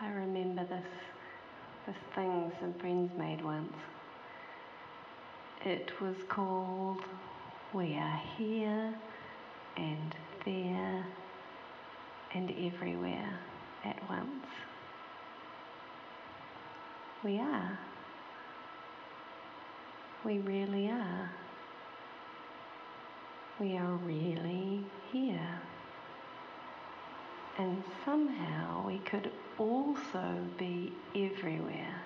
I remember this this thing some friends made once. It was called We Are Here and There and Everywhere at Once. We are. We really are. We are really here. And somehow we could also be everywhere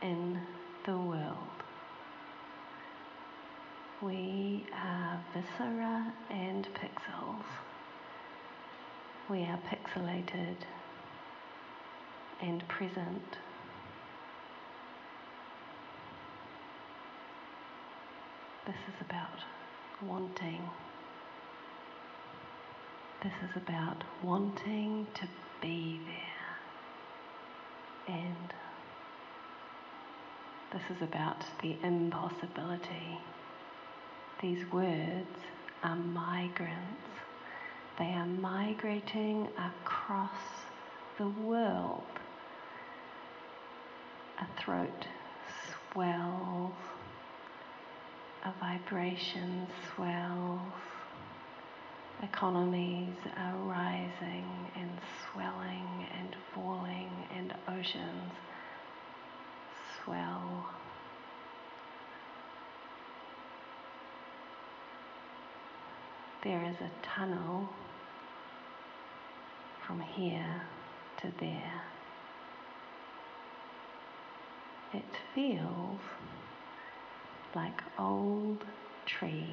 in the world. We are viscera and pixels. We are pixelated and present. This is about wanting. This is about wanting to be there. And this is about the impossibility. These words are migrants. They are migrating across the world. A throat swells, a vibration swells, economies are rising and swelling and falling, and oceans swell. There is a tunnel from here to there. It feels like old trees.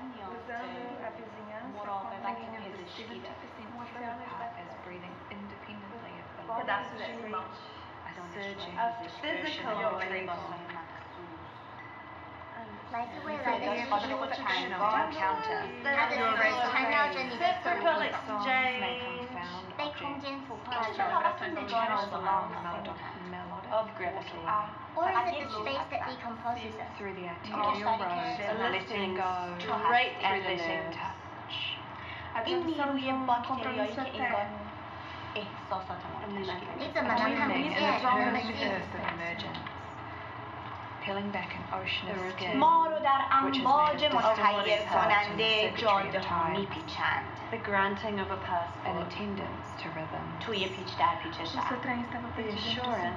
Daniel to moral Shida. is breathing independently of the lungs. That's A surging physical tremor. Like the way like this encounter. Of gravity. Or is it the space that decomposes us? Through the arterial road, the listening go, straight through the touch. Abençoe eh, bacterial Peeling back an ocean of skin, ما رو در امواج متحیر کننده جاده ها The granting of a passport an attendance to rhythm. توی پیچ در پیچش The assurance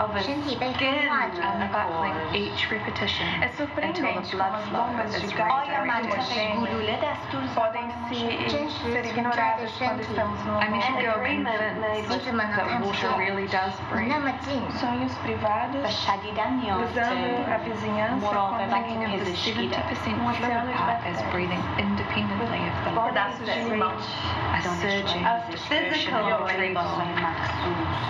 of it again and backling each repetition until the blood flow is redirected. I mean, she go minutes that water really does breathe. Sonhos privados, visando a vizinhança com linha de 70% oceano de as breathing independently of the lungs. A surging, physical treatment.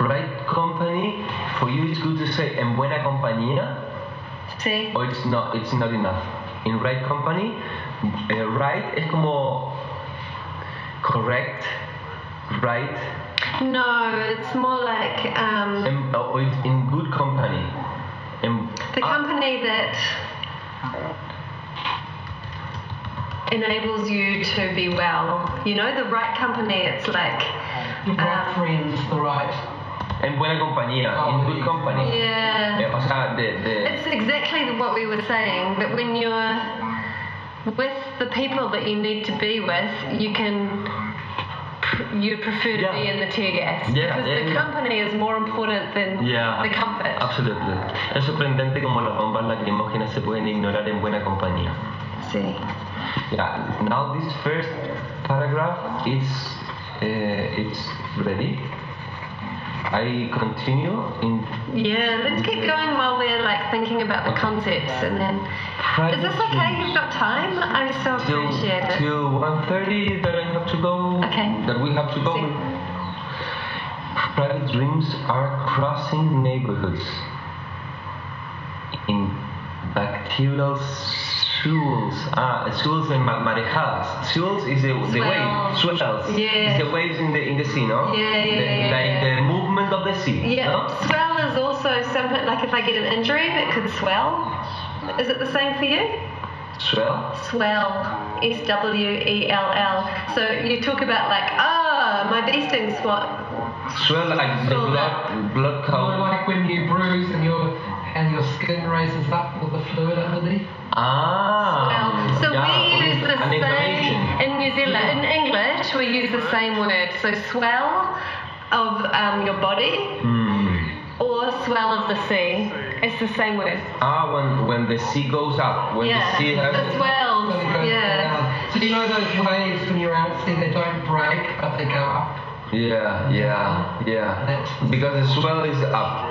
Right company, for you it's good to say en buena compañía, Sí. or it's not, it's not enough. In right company, eh, right es como correct, right, No, it's more like um, en- or it's in good company. En- the ah, company that enables you to be well. You know, the right company. It's like The right Um, friends, the right. En buena compañía, in good company. yeah. Eh, o sea, de, de, It's exactly what we were saying. That when you're with the people that you need to be with, you can. pr- You prefer to Yeah. be in the tear gas Yeah, because yeah, the yeah. company is more important than Yeah, the comfort. absolutely. Es sorprendente como las bombas lacrimógenas se pueden ignorar en buena compañía. See. Yeah. Now this first paragraph is uh, it's ready. I continue in Yeah, let's keep going while we're like thinking about the concepts and then. Is this okay? You've got time? I so till appreciate it. till 1:30 that I have to go. Okay. That we have to go. See. Private dreams are crossing neighborhoods in bacterial swirls. Ah, swirls and ma- marejadas. Swirls is the, the wave. Swells. Swells. Yeah. Is the waves in the in the sea, no? Yeah, yeah, The- yeah, Like yeah. the movement of the sea. Yeah, No? swell is also something like if I get an injury, it could swell. Is it the same for you? Swell. Swell. S W E L L. So you talk about like, ah, my bee sting's what? Swell like the blood blood Or count. like when you bruise and your and your skin raises up with the fluid underneath. Ah. Swell. So yeah, we use the same in New Zealand. In English, we use the same word. So swell of um, your body Hmm. or swell of the sea. It's the same word. Ah, when when the sea goes up, when yeah, the sea has. the swells. When it goes Yeah. down. So you know those waves when you're out at sea, they don't break, but they go up. Yeah, yeah, yeah. That's- Because the swell is up.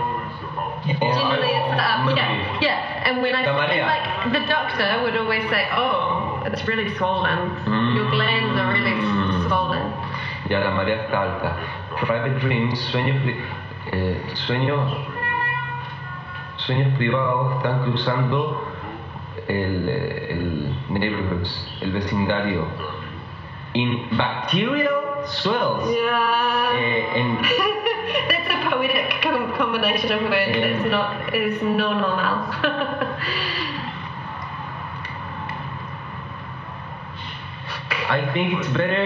Or- Generally, it's up. maybe. Yeah, yeah. And when I like the doctor would always say, "Oh, it's really swollen. Your Mm. glands are really s- swollen." Yeah, la marea está alta. Private dreams, sueños, eh, sueños, sueños privados están cruzando el, el neighborhoods, el vecindario. In bacterial swells. Yeah. Eh, and combination of words. Yeah. It's not is no normal. I think it's better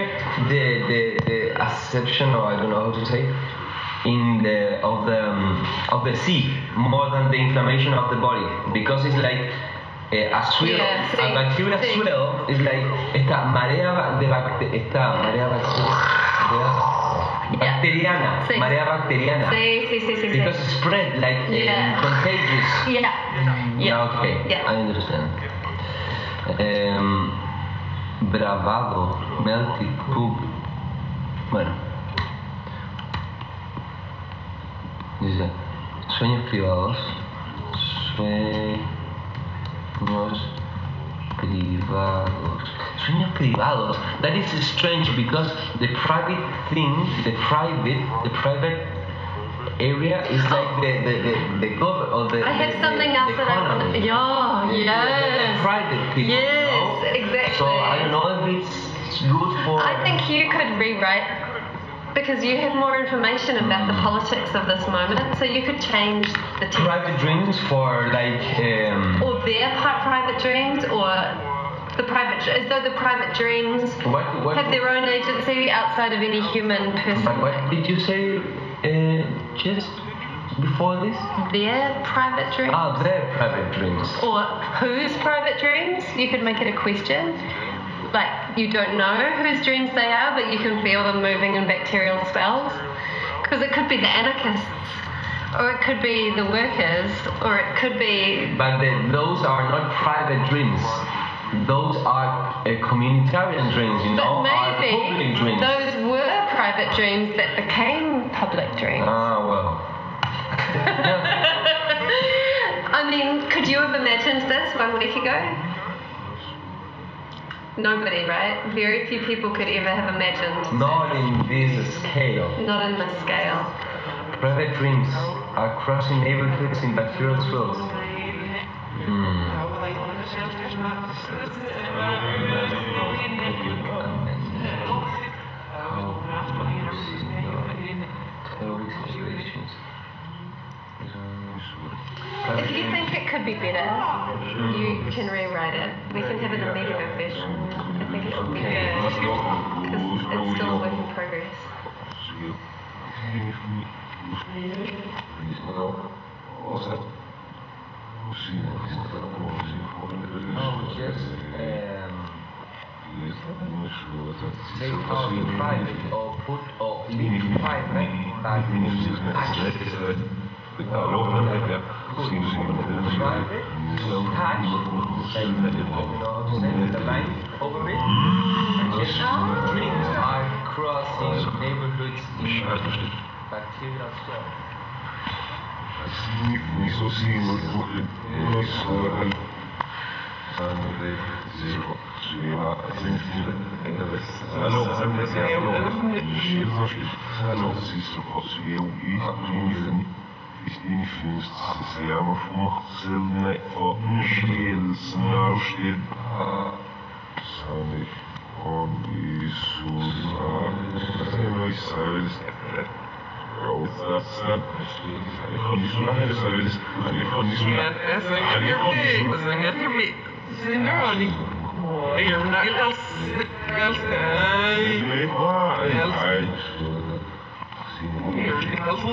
the the, the acception, or I don't know how to say, in the of the um, of the sea more than the inflammation of the body because it's like eh, a swell, Yeah, sí, a bacterial sí. swell is like esta marea de bacte- esta marea bacteriana, Yeah. Bacteriana, Sí. marea bacteriana. sí, sí, sí, sí, sí. Because it spread like Yeah. contagious. Yeah. Yeah. Okay, Yeah. I understand. Em, bravado, melted poop. Bueno. Dice, sueños privados. Sueños privados. Sueños privados. That is strange because the private thing, the private, the private area is like the the the, the gov or the I have the- something the, else that I want to. Yeah, The- the- yes. private people. Yes, you know? exactly. So I don't know if it's good for. I think you could rewrite because you have more information about the politics of this moment, so you could change the text. private dreams for like um, or their pri- private dreams, or the private, as though the private dreams what what have their own agency outside of any human person. but what did you say uh, just before this? Their private dreams. Ah, their private dreams. Or whose private dreams? You could make it a question. Like, you don't know whose dreams they are, but you can feel them moving in bacterial spells. Because it could be the anarchists, or it could be the workers, or it could be. But the, those are not private dreams. Those are uh, communitarian dreams, you know, But are public dreams. those were private dreams that became public dreams. Ah, well. I mean, could you have imagined this one week ago? Nobody, right? Very few people could ever have imagined. Not in this scale. Not in this scale. Private dreams are crossing neighborhoods in bacterial swells. Hmm. If you think it could be better, you can rewrite it. We can have an amigo version. I think it would be good. Because it's still a work in progress. Oh, just um, take out the private or put or leave private back in action. Private, touch, like, you know, send the Hallo, siehst du aus wie EU? Ich bin Исифис, я в мухцельной отмщил, снавши самих он Иисуса, земной совесть,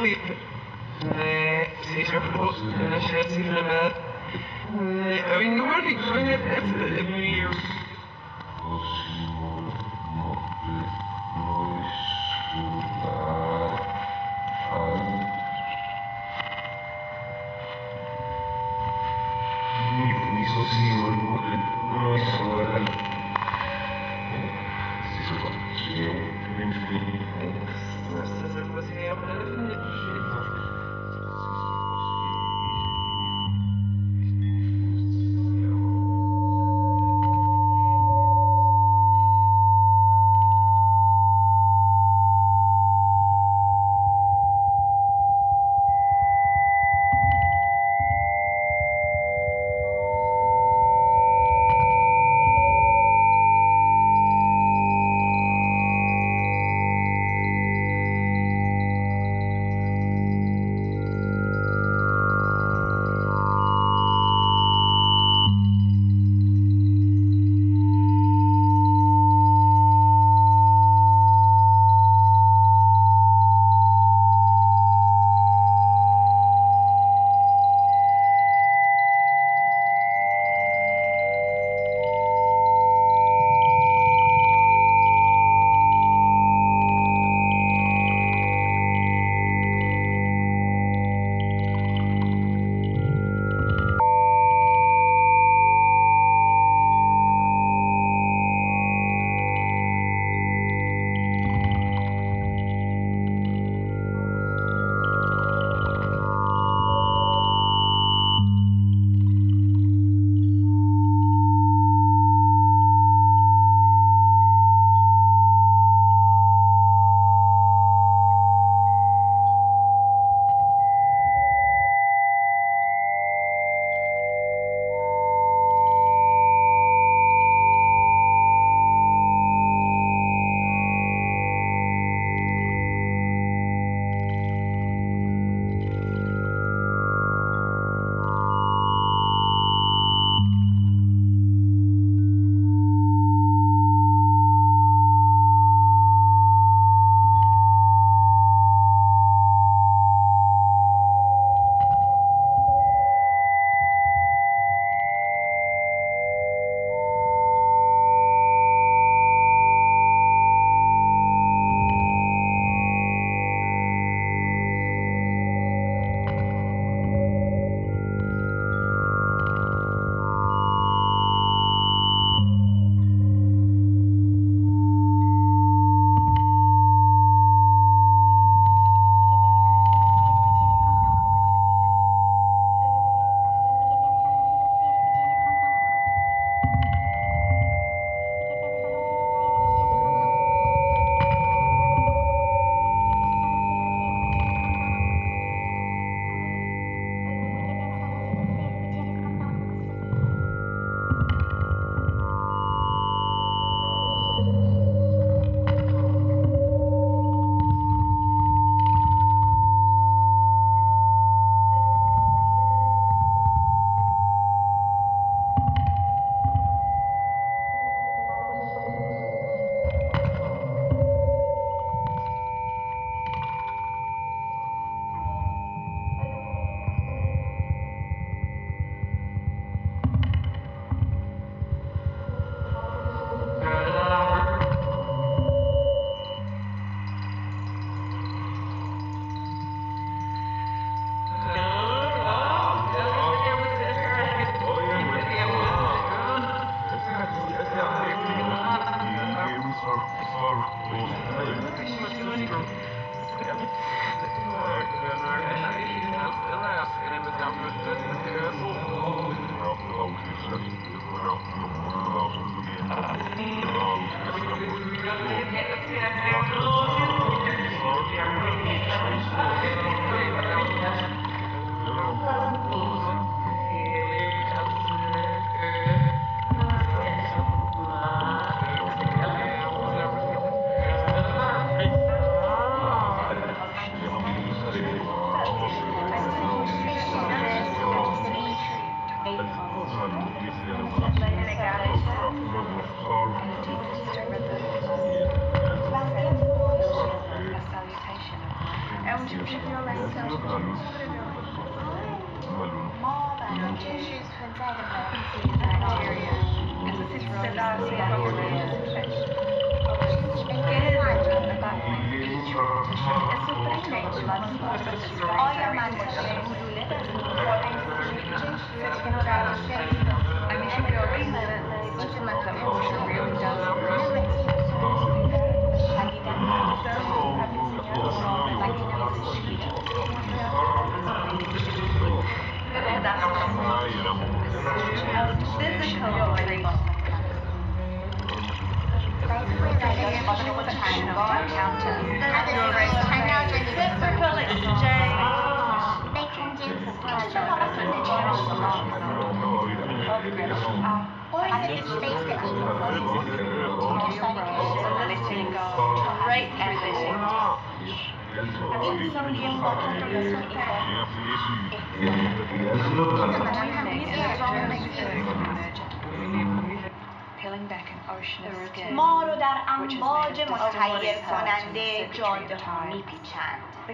Sleep. Caesar Caesar Caesar I mean, the wording's right at the end of the year.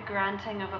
Granting of a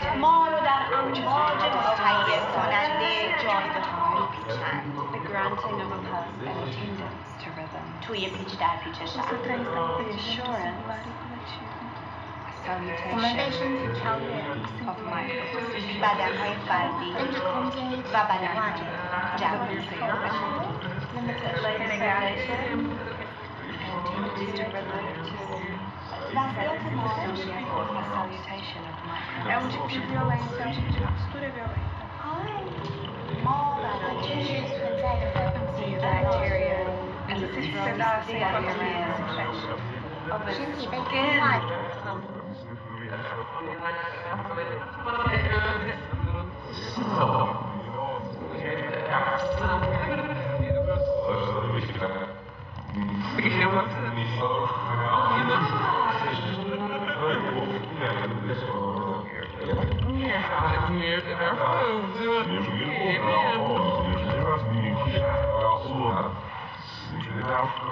تمام و در امواج مسایب کننده جای The granting a pulse and attendance to rhythm. To your pitch, that pitch is a salutation of my Limited to rhythm. É um tipo de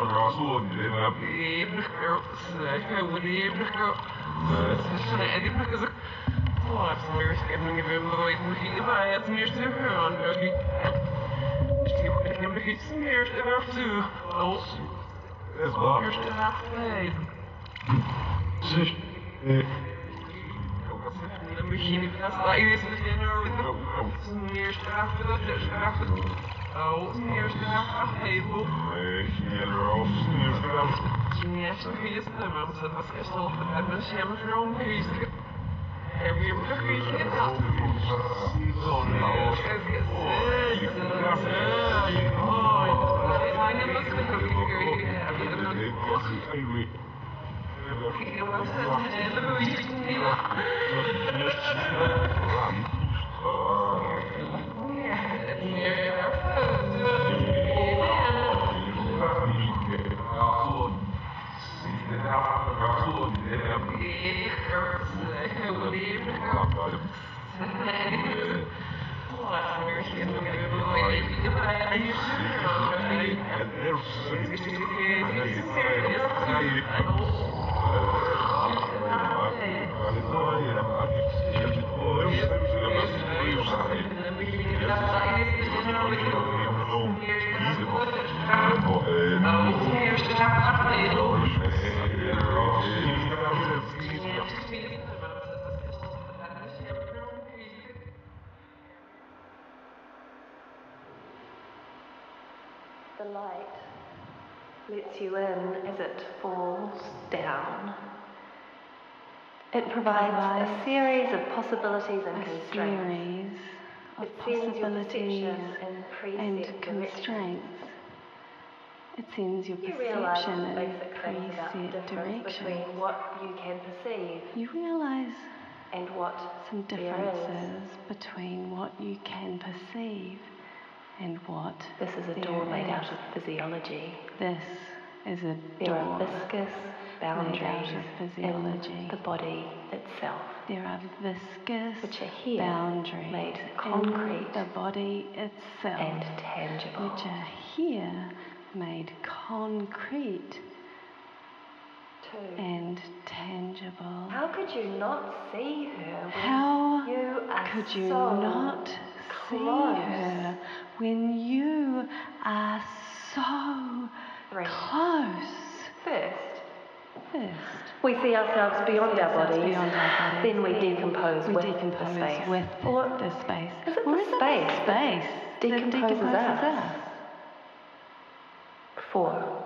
الرسول لما Мужчины нас боялись, мы не нарвем. Смешно, смешно, а смешно, хейбу. Херов, смешно. Конечно, если вам за вас кашал, это всем жром близко. Wir wirklich hinter uns. So laut. Es ist seltsam. Moin. Meine Muskeln. 着，Yeah. The light lets you in as it falls down. It provides a series of possibilities and a constraints. series of It sends your possibilities perception in preset and directions. constraints. It sends your You perception in basic things about the preset directions. between what you can perceive You realize and what some differences between what you can perceive and what This is a there door made out of physiology. This is a There are door. viscous made out of physiology. in the body itself. There are viscous Which are here, boundaries made concrete in the body itself, and tangible. which are here made concrete and tangible. How could you not see her How you are could you so not see her when you are so Three. close? First, First, we see ourselves beyond our ourselves bodies. beyond our bodies. Then we decompose we with decompose the space. with or the space. is it or the is space space that decomposes us? us? Four,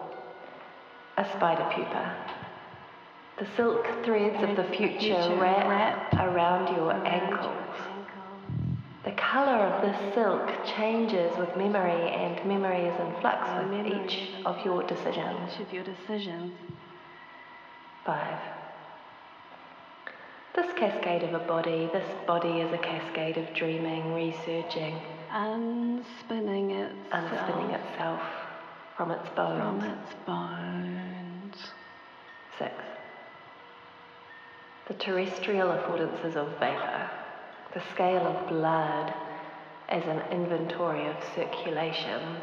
a spider pupa. The silk threads of the future Future wrap, wrap around your ankles. The colour of this silk changes with memory, and memory is in flux with memory each of your decisions. Each of your decisions. Five. This cascade of a body, this body is a cascade of dreaming, researching, Unspinning itself unspinning itself from its from its bones. Six. The terrestrial affordances of vapour, the scale of blood is an inventory of circulations.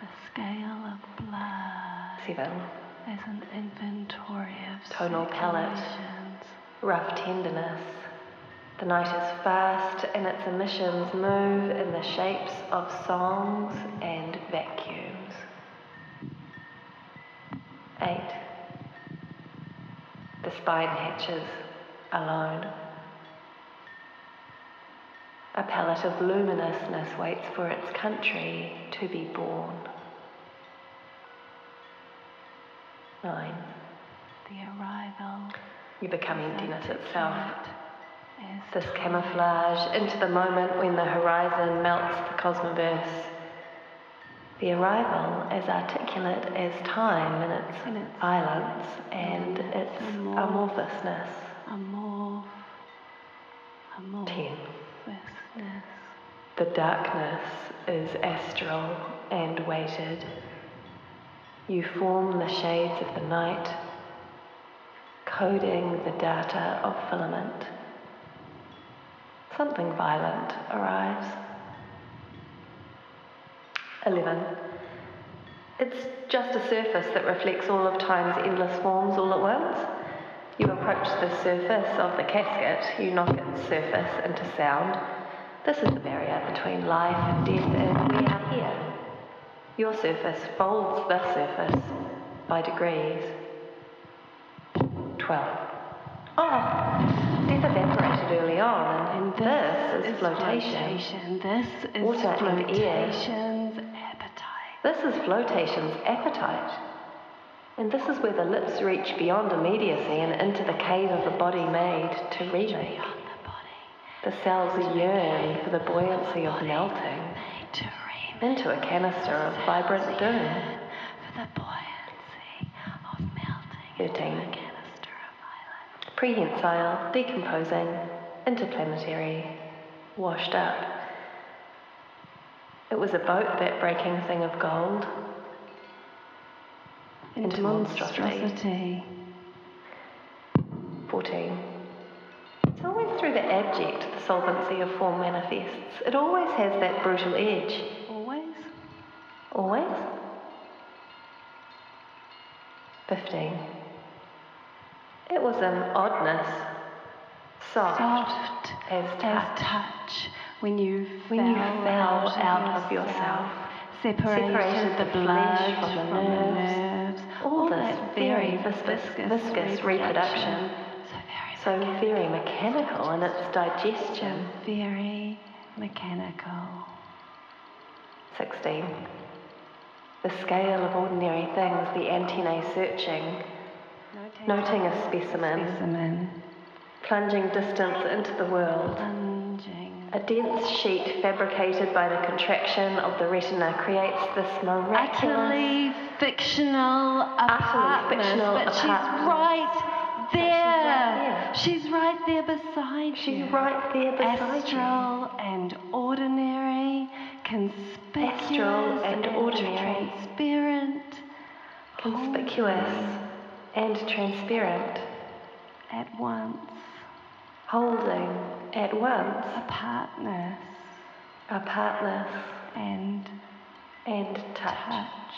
The scale of blood Seven. as an inventory of Tonal palette. Rough tenderness. The night is fast and its emissions move in the shapes of songs and vacuums. Eight. The spine hatches alone. A palette of luminousness waits for its country to be born. Nine. The arrival. You become emptiness itself. As This camouflage into the moment when the horizon melts the cosmoverse. The arrival as articulate as time in its In its violence and its amor- amorphousness. amorph. Ten. The darkness is astral and weighted. You form the shades of the night, coding the data of filament. Something violent arrives. 11. It's just a surface that reflects all of time's endless forms all at once. You approach the surface of the casket, you knock its surface into sound. This is the barrier between life and death, and we are here. Your surface folds the surface by degrees. 12. Oh, death evaporated early on, and, And this, is flotation. flotation. This is Water flotation's appetite. This is flotation's appetite. And this is where the lips reach beyond immediacy and into the cave of the body made to remake. The cells yearn for the buoyancy of melting into a canister of vibrant doom. For the buoyancy of melting into a canister of violet. Prehensile, decomposing, interplanetary, washed up. It was a boat, that breaking thing of gold. Into monstrosity. monstrosity. 14. It's always through the abject the solvency of form manifests. It always has that brutal edge. Always? Always? 15. It was an oddness. Soft, Soft as touch. as touch. When you When you fell fell out of yourself, separated, separated the blood flesh from, the the nerves, all this that very viscous, viscous reproduction. So very, So very mechanical in its digestion. very mechanical. 16. The scale of ordinary things, the antennae searching, noting a specimen, Specimen. plunging distance into the world. Plunging. A dense sheet fabricated by the contraction of the retina creates this miraculous. Utterly fictional apartment, fictional but she's apartment. Right there. She's right there beside She's you. right there beside you. Astral and ordinary, conspicuous Astral and ordinary. transparent, Conspicuous and transparent, at once, holding at once apartness apartness and and touch. touch.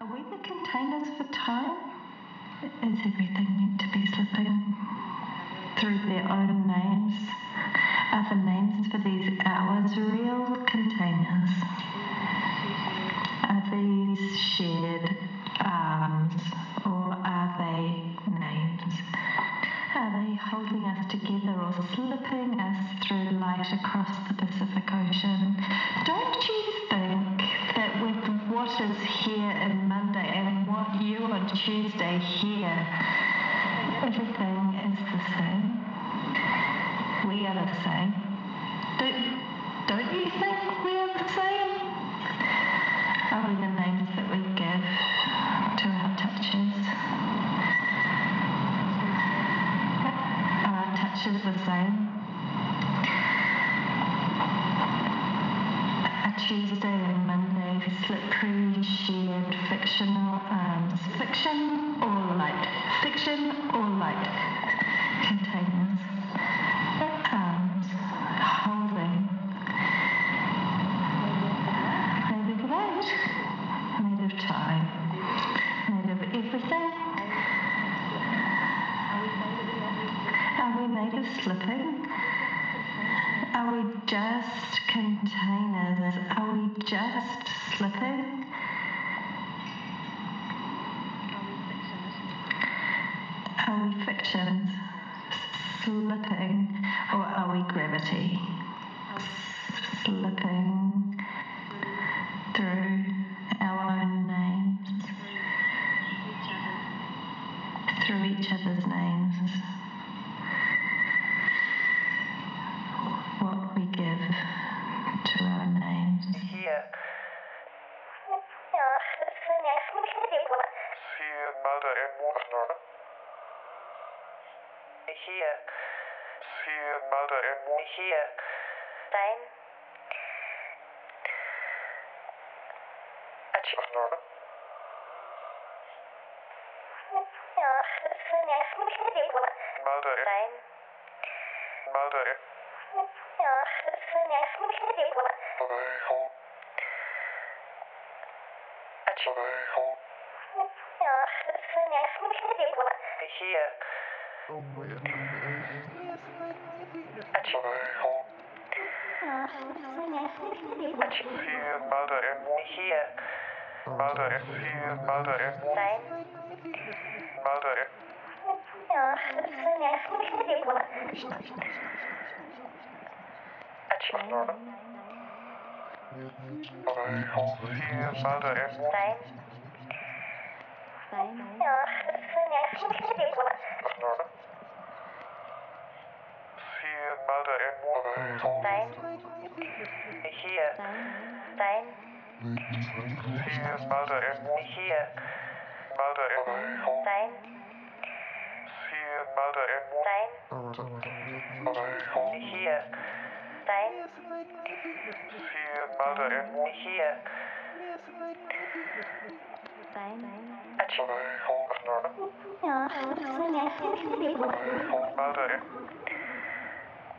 Are we the containers for time? Is everything meant to be slipping through their own names? Are the names for these hours real containers? Are these shared arms or are they names? Are they holding us together or slipping us through light across the Pacific Tuesday here, everything is the same? We are the same. Slipping? Or are we gravity? en mother and we here. Zijn. Atje. Of Norma. Ja, echt moet ik niet doen. Mother en. Zijn. Mother en. Ja, echt moet ik niet doen. Bye, home. Atje. Bye, Hier. Oh, Bye. Hold. Here, mother and Here. mother and here, mother and mother and Mother hold. Here, mother and Here, mother and mother hold. Here. Here, mother and Here. mother and hold. Here, mother and mother hold. Here. Here, mother and Here. mother hold.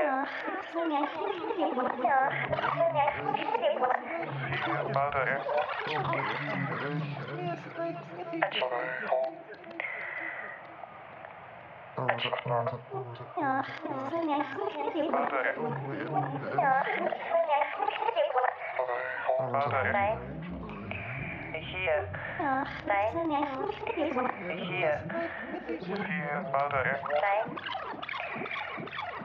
mother and Here, mother and mother and hold. Here, mother and Here, mother and mother hold.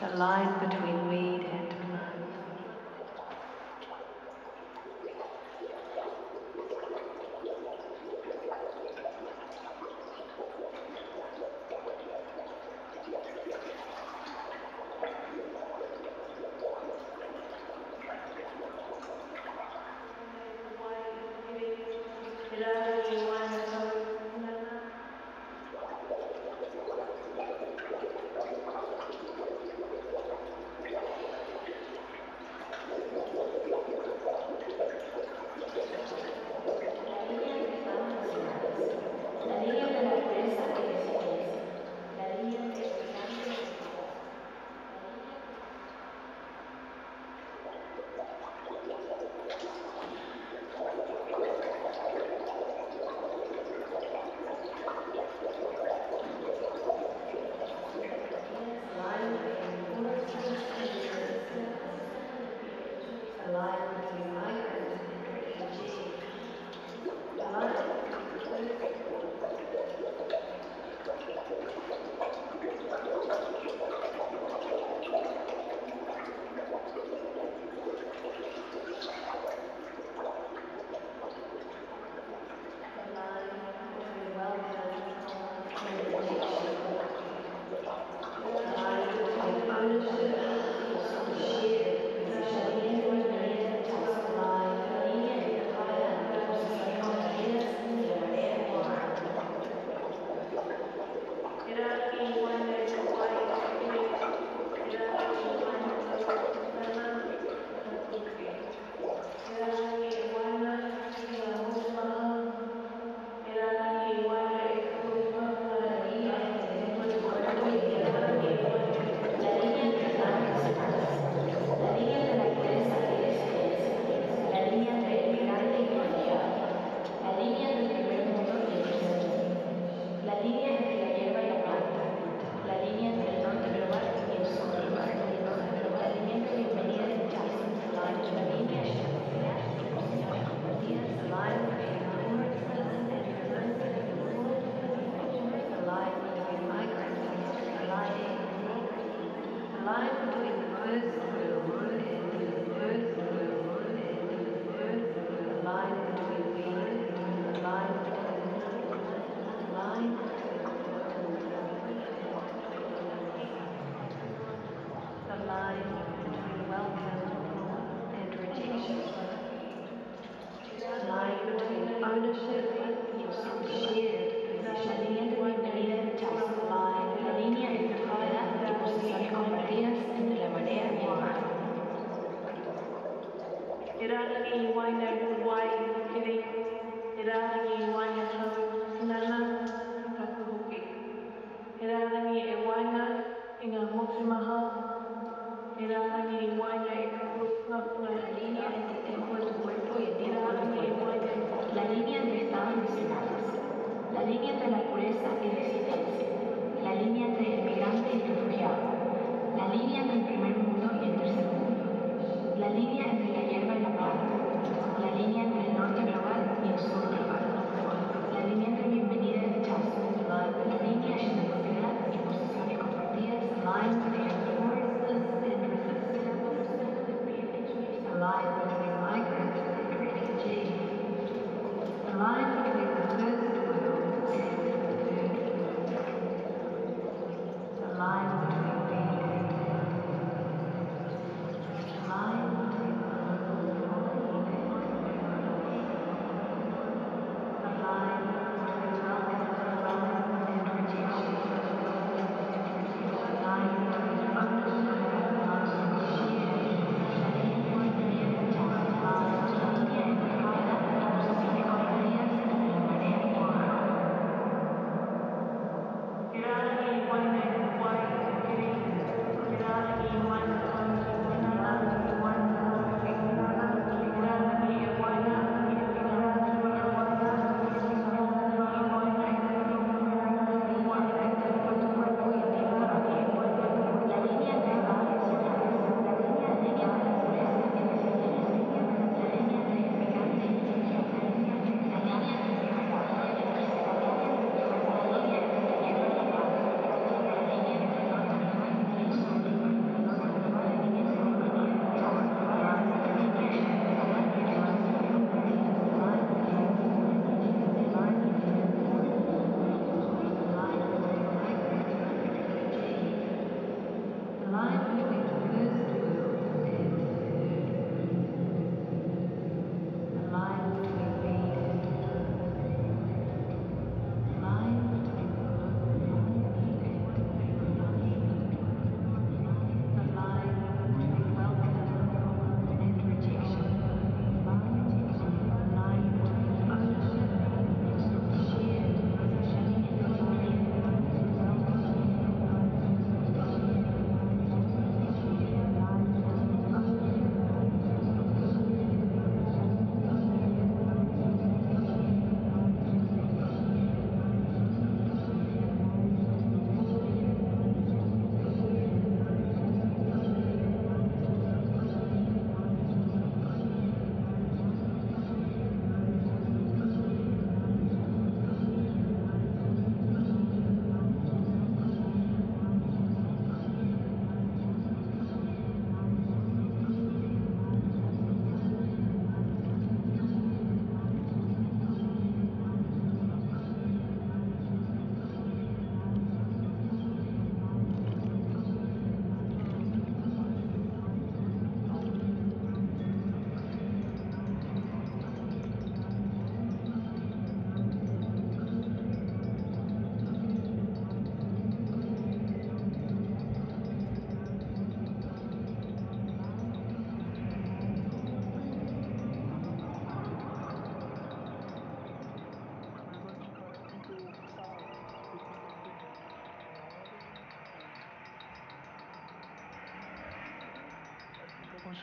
The line between weed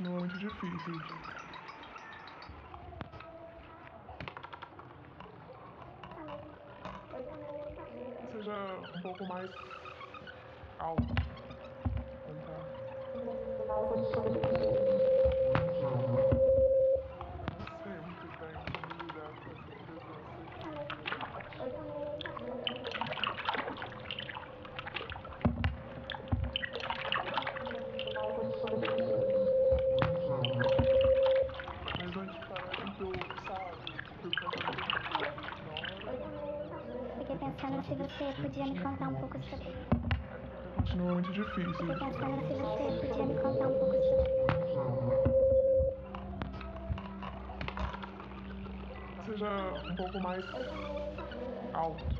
Muito difícil. Seja um pouco mais alto. Você podia me contar um pouco sobre. Continua muito difícil. Pensando se você podia me contar um pouco sobre. Seja um pouco mais alto.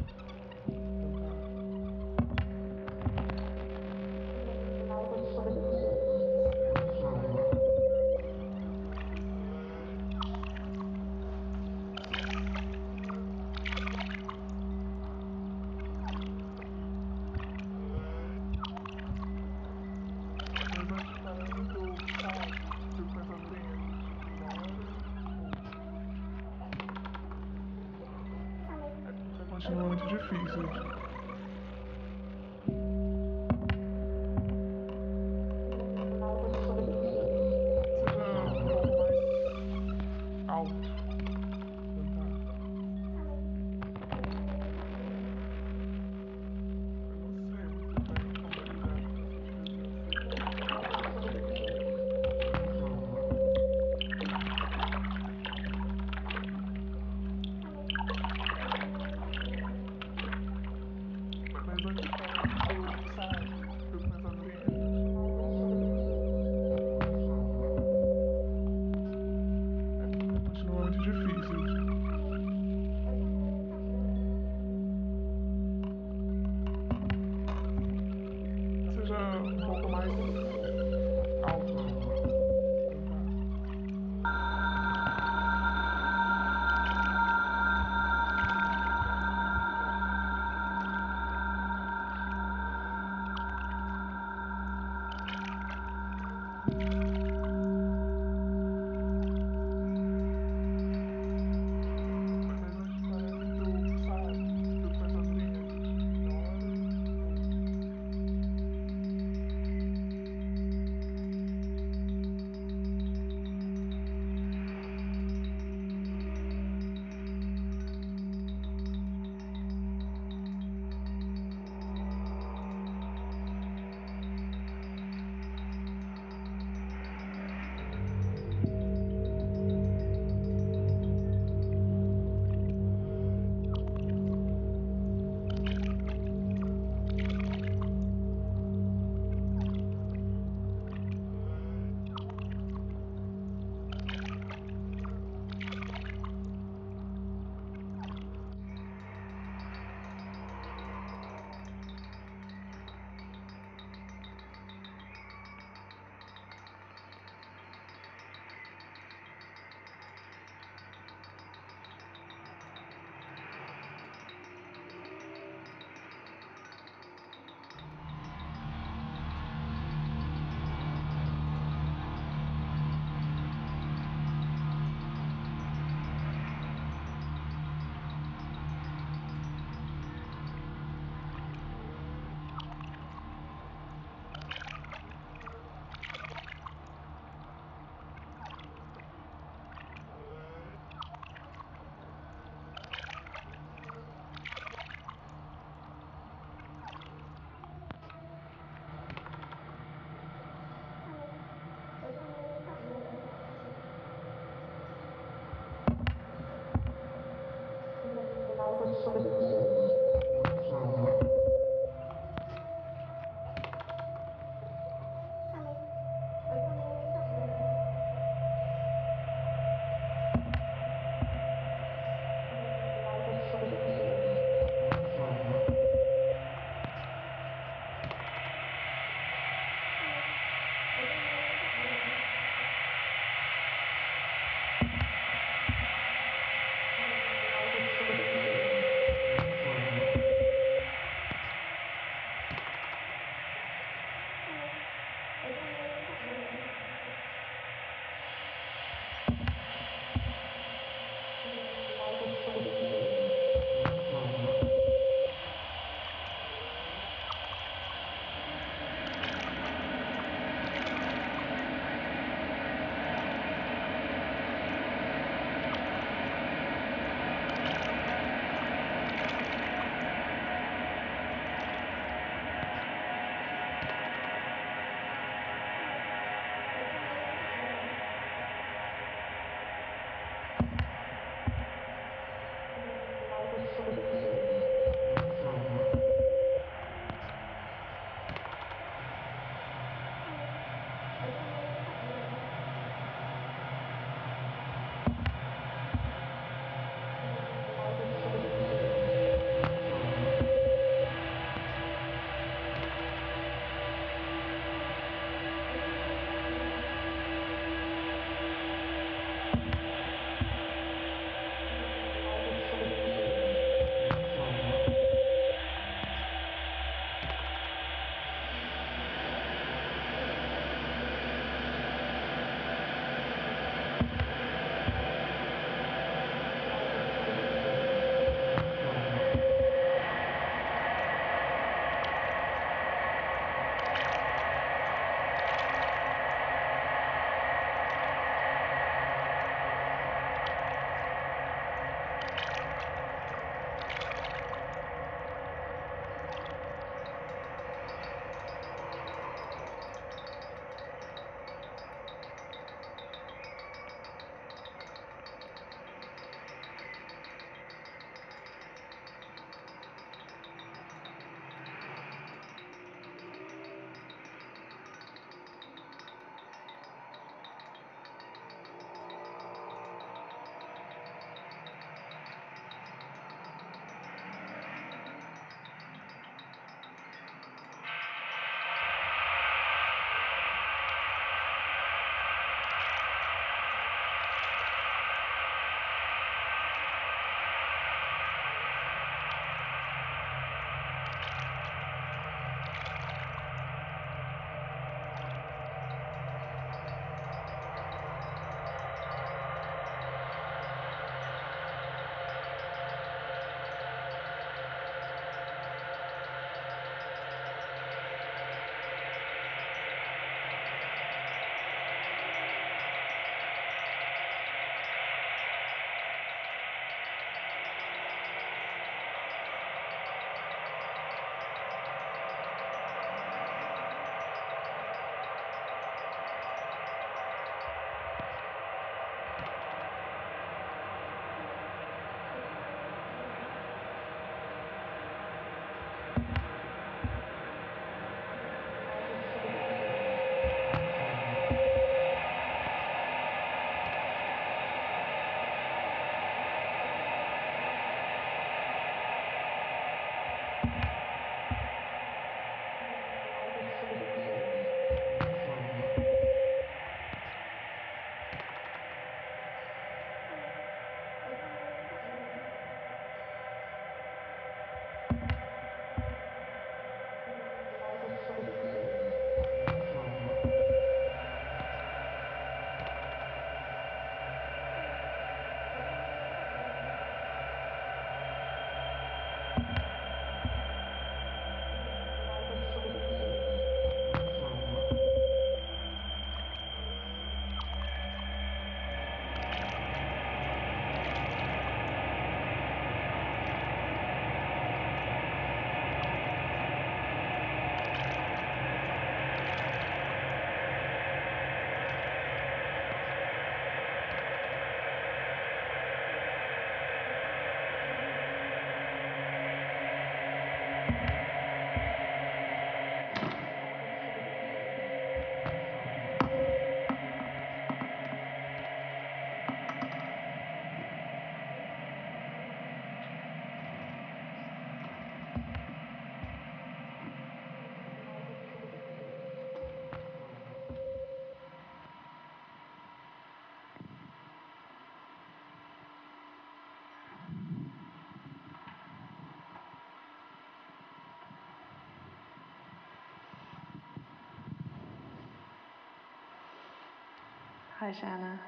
Hi, Jana.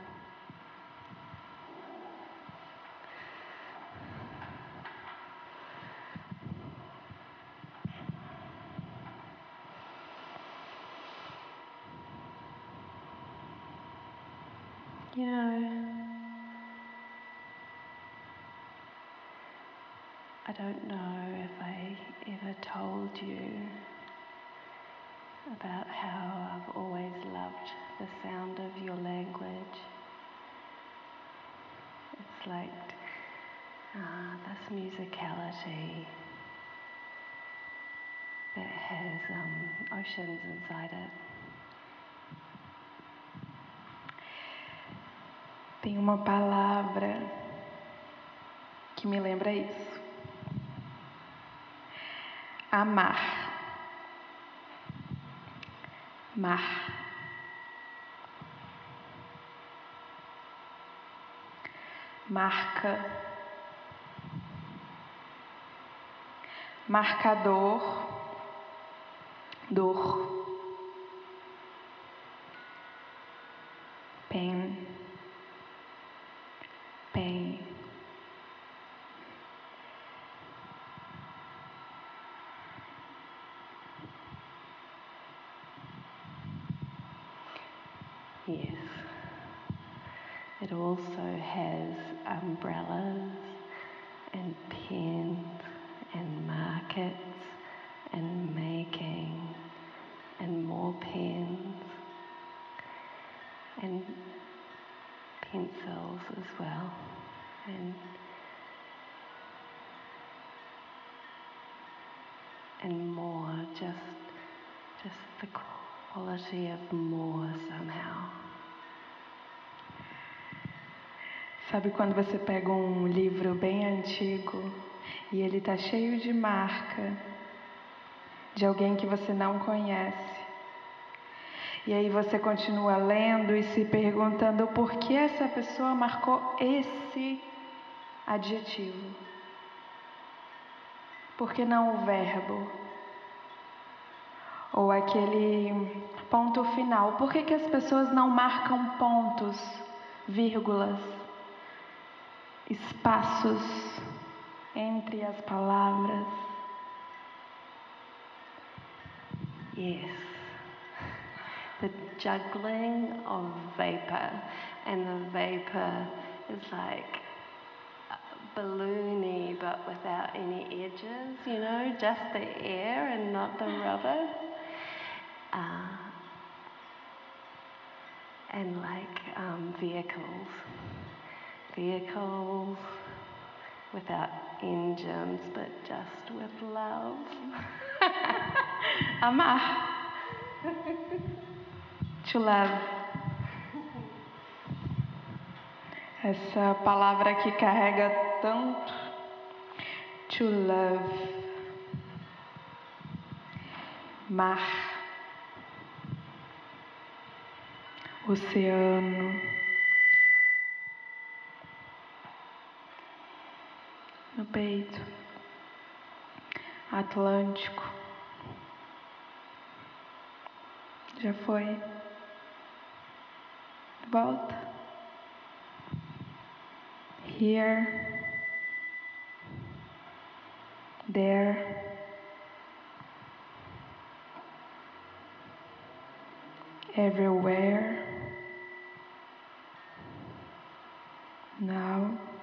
You know, I don't know if I ever told you about how I've always loved the sound of your language. It's like ah, this musicality that has um, oceans inside it. Tem uma palavra que me lembra isso. Amar. Mar. Marca. Marcador. Dor. Has umbrellas and pens and markets and making and more pens and pencils as well and and more just just the quality of more somehow. Sabe quando você pega um livro bem antigo e ele tá cheio de marca de alguém que você não conhece? E aí você continua lendo e se perguntando por que essa pessoa marcou esse adjetivo. Por que não o verbo? Ou aquele ponto final. Por que, que as pessoas não marcam pontos, vírgulas, espaços entre as palavras? Yes. The juggling of vapor, and the vapor is like balloony but without any edges, you know, just the air and not the rubber. Uh, and like um, vehicles, vehicles without engines but just with love. Amar. To love. Essa palavra que carrega tanto. To love. Mar. Oceano. No peito. Atlântico. Já foi. Volta. Here. There. Everywhere. Now.